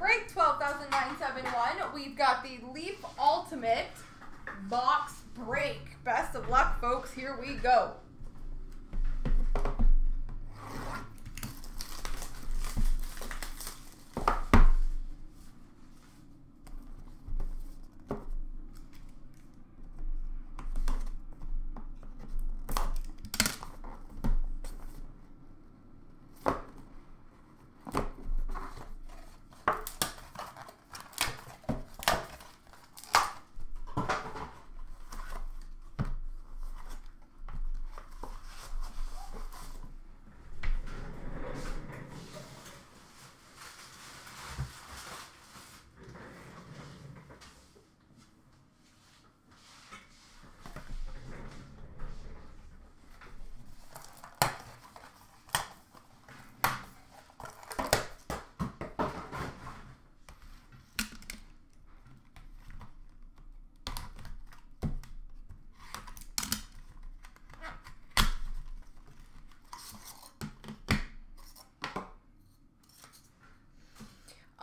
break 12,971. We've got the Leaf Ultimate box break. Best of luck, folks. Here we go.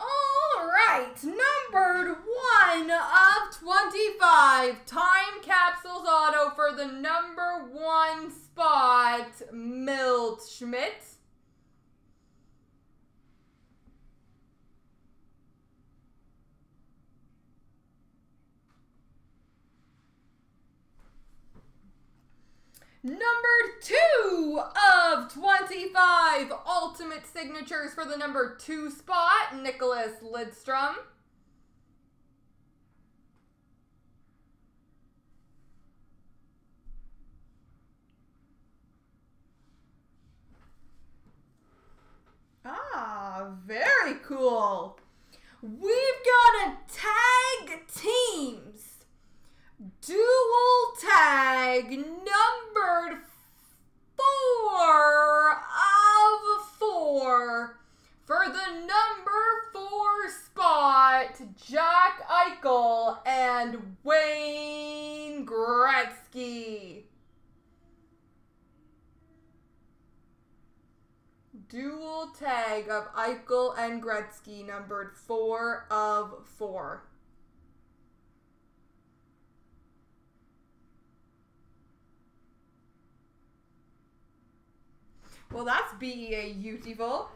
All right, numbered one of 25. Time capsules auto for the number one spot, Milt Schmidt. Number two of 25 ultimate signatures for the number two spot, Nicklas Lidstrom. Very cool. We've got a tag teams dual tag numbered four of four for the number four spot Jack Eichel and Wayne Gretzky. Dual tag of Eichel and Gretzky numbered four of four. Well, that's BEA beautiful.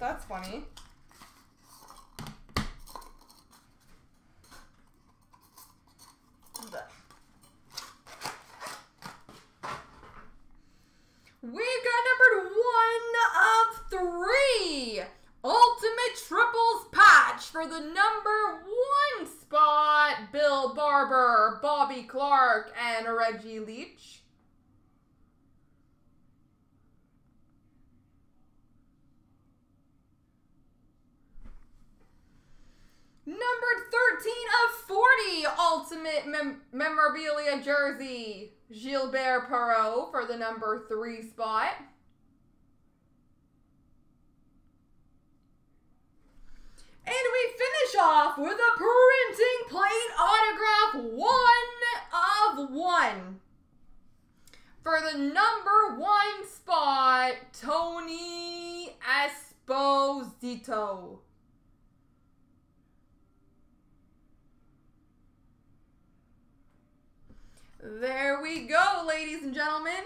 That's funny. We got numbered one of three. Ultimate triples patch for the number one spot. Bill Barber, Bobby Clarke, and Reggie Leach. Number 13 of 40 Ultimate mem Memorabilia Jersey. Gilbert Perreault for the number three spot. And we finish off with a printing plate autograph one of one. For the number one spot, Tony Esposito. There we go, ladies and gentlemen.